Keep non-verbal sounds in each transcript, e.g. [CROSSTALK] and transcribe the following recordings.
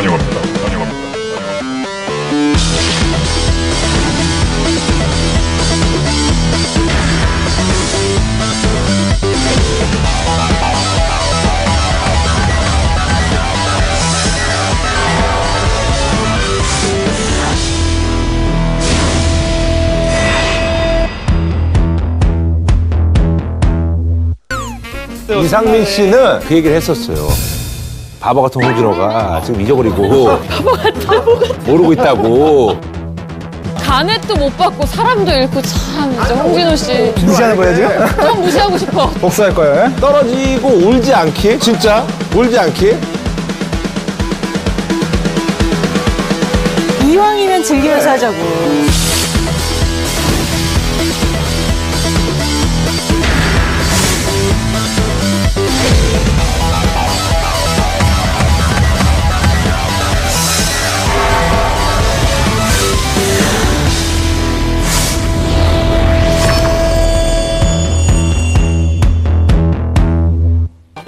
다녀갑니다. 다녀갑니다. 이상민 씨는 그 얘기를 했었어요. 바보 같은 홍진호가 지금 잊어버리고 [LAUGHS] 모르고 있다고. 간획도 못 받고 사람도 잃고 참 진짜 홍진호 씨. 무시하는 거예요 지금? 좀 무시하고 싶어. [LAUGHS] 복수할 거예요? 예? 떨어지고 울지 않기? 진짜? 울지 않기? 이왕이면 즐기면서 하자고.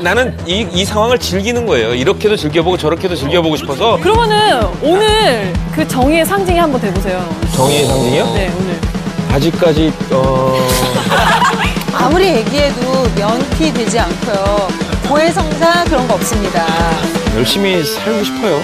나는 이, 이 상황을 즐기는 거예요. 이렇게도 즐겨보고 저렇게도 즐겨보고 싶어서 그러면은 오늘 그 정의의 상징이 한번 돼보세요. 정의의 상징이요? 네, 오늘. 아직까지 어... [LAUGHS] 아무리 얘기해도 면피 되지 않고요. 고해성사 그런 거 없습니다. 열심히 살고 싶어요.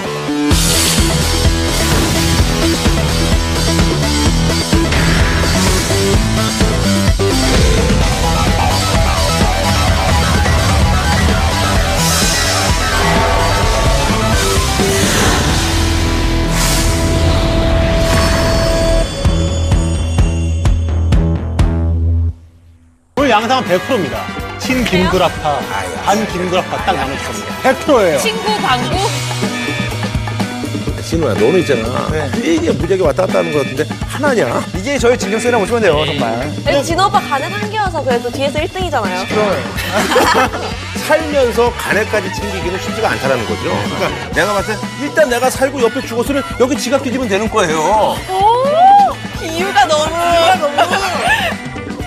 양상은 100%입니다. 친 김구라파, 반 김구라파 딱 나눌 겁니다. 100%예요. 친구 방구? 진우야, 너는 있잖아. 네. 되게 무지하게 왔다 갔다 하는 것 같은데 하나냐? 이게 저희 진정성이라고 보시면 돼요, 정말. 근데 진호 오빠 가는 한계여서 그래도 뒤에서 1등이잖아요. [LAUGHS] 살면서 간에까지 챙기기는 쉽지가 않다는 거죠. 그러니까 내가 봤을 때 일단 내가 살고 옆에 죽었으면 여기 지갑 뒤지면 되는 거예요. 이유가 너무.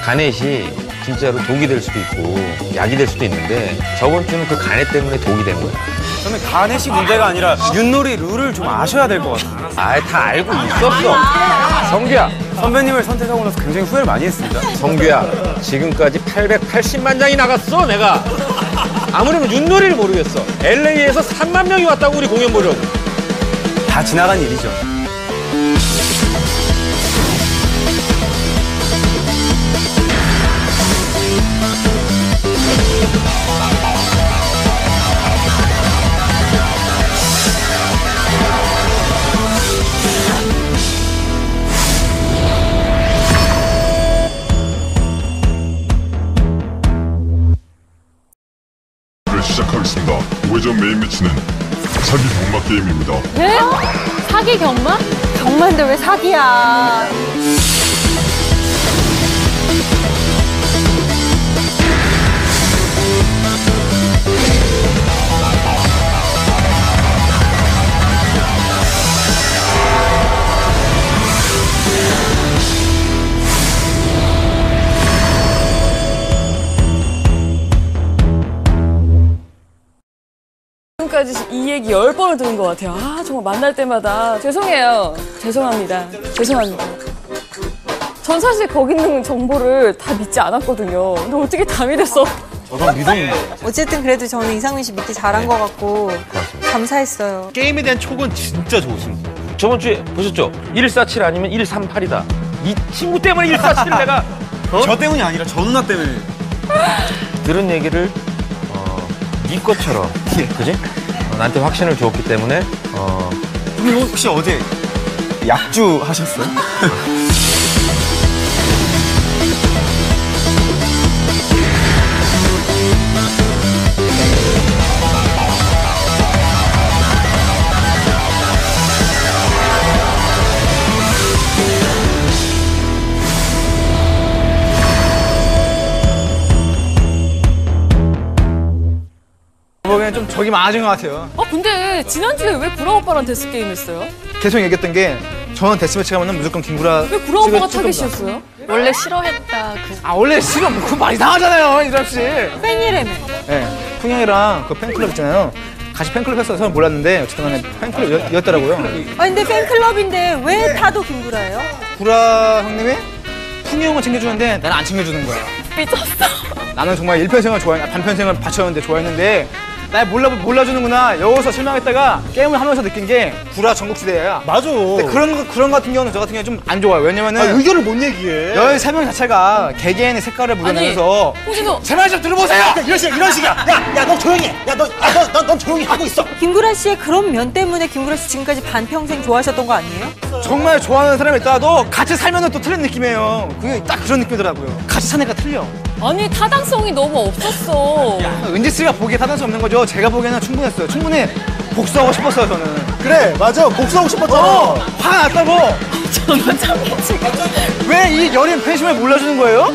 가넷이 진짜로 독이 될 수도 있고 약이 될 수도 있는데 저번 주는 그 가넷 때문에 독이 된 거야. 저는 가넷이 문제가 아니라 윷놀이 룰을 좀 아셔야 될 것 같아요. 아예 다 알고 있었어. 성규야, 선배님을 선택하고 나서 굉장히 후회를 많이 했습니다. 성규야, 지금까지 880만 장이 나갔어, 내가. 아무래도 윷놀이를 모르겠어. LA에서 3만 명이 왔다고 우리 공연 보려고. 다 지나간 일이죠. 5회전 메인 매치는 사기 경마 게임입니다. 네? 사기 경마? 경마인데 왜 사기야? 지금까지 이 얘기 열 번을 들은 것 같아요. 아, 정말 만날 때마다. 죄송해요. 죄송합니다. 죄송합니다. 전 사실 거기 있는 정보를 다 믿지 않았거든요. 근데 어떻게 다 믿었어? 저도 믿음입니다. 어쨌든 그래도 저는 이상민 씨 믿기 잘한 것 같고 감사했어요. 게임에 대한 촉은 진짜 좋으십니다. 저번 주에 보셨죠? 147 아니면 138이다. 이 친구 때문에 147을 내가 [LAUGHS] 저 때문이 아니라 저 누나 때문에. 들은 얘기를 어, 네 것처럼 그지? 어, 나한테 확신을 주었기 때문에 어, 혹시 어제 약주 하셨어요? [LAUGHS] 적이 많아진 것 같아요. 아, 근데 지난주에 왜 구라 오빠랑 death 게임 했어요? 계속 얘기했던 게 저는 death match 가면은 무조건 김구라 왜 구라 오빠가. 타겟이었어요? 원래 싫어했다. 그 아 원래 싫으면 그거 말 이상하잖아요 유람 씨. 팬이래며. 네, 풍이 형이랑 그 팬클럽 있잖아요. 같이 팬클럽 했어서 저는 몰랐는데 어쨌든 간에 팬클럽이었더라고요. 아 근데 팬클럽인데 왜 타도 김구라예요? 구라 형님이 풍이 형은 챙겨주는데 나는 안 챙겨주는 거야. 미쳤어. 나는 정말 일편생을 좋아했, 반편생을 바쳤는데 좋아했는데 날 몰라, 몰라주는구나. 여기서 실망했다가 게임을 하면서 느낀 게 구라 전국시대야. 맞아. 근데 그런, 거- 그런 같은 경우는 저 같은 경우는 좀 안 좋아요. 왜냐면은 아, 의견을 못 얘기해. 13명 자체가 개개인의 색깔을 묻어내면서 홍진호 제발 좀 들어보세요! 야, 이런 식이야, 이런 식이야. 야, 야, 너 조용히 해. 야, 너, 야, 너, 너, 넌 조용히 하고 있어. 김구라 씨의 그런 면 때문에 김구라 씨 지금까지 반평생 좋아하셨던 거 아니에요? 정말 좋아하는 사람이 있다가도 같이 살면 또 틀린 느낌이에요. 그게 딱 그런 느낌이더라고요. 같이 사니까 틀려. 아니 타당성이 너무 없었어. 은지 씨가 보기에 타당성 없는 거죠. 제가 보기에는 충분했어요. 충분히 복수하고 싶었어요, 저는. 그래, 맞아. 복수하고 싶었잖아. 어, 화가 났다고! [LAUGHS] 저는 참 미치겠어. 왜이 여린 팬심을 몰라주는 거예요?